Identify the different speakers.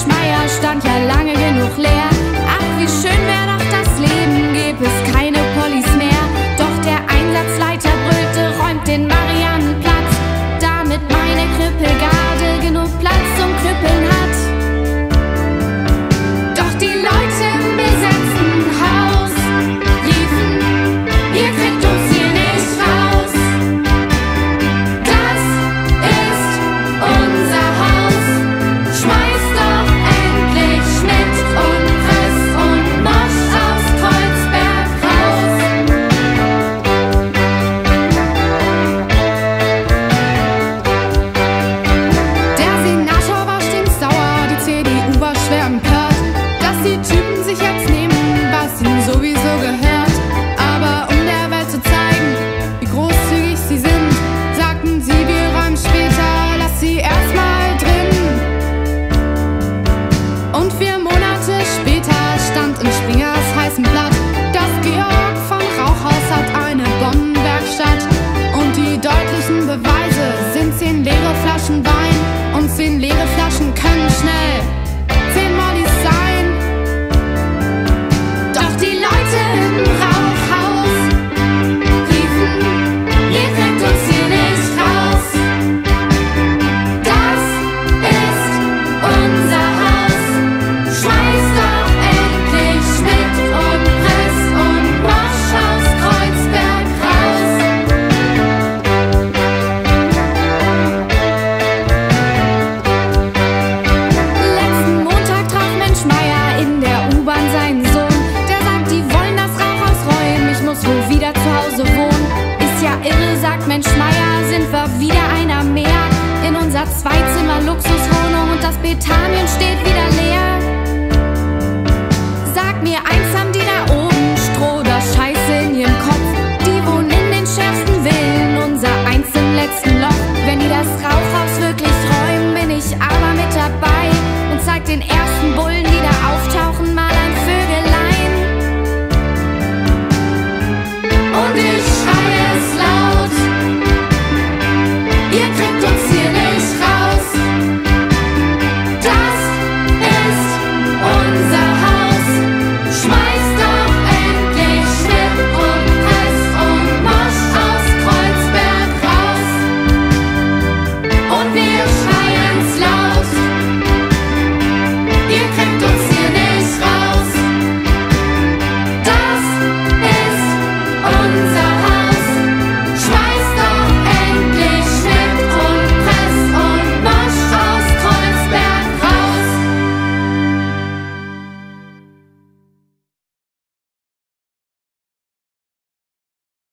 Speaker 1: Schmeier stand ja lange genug leer. Ach, wie schön ich jetzt Zwei Zimmer Luxuswohnung und das Betanien steht wieder leer. Sag mir eins haben die da oben Stroh oder Scheiße in ihrem Kopf. Die wohnen in den schärfsten Willen, unser eins im letzten Loch. Wenn die das Rauchhaus wirklich räumen, bin ich aber mit dabei und zeig den ersten Bullen, die da auftauchen, mal ein Vögelein. Und ich schreie es laut. Ihr kriegt uns hier nicht.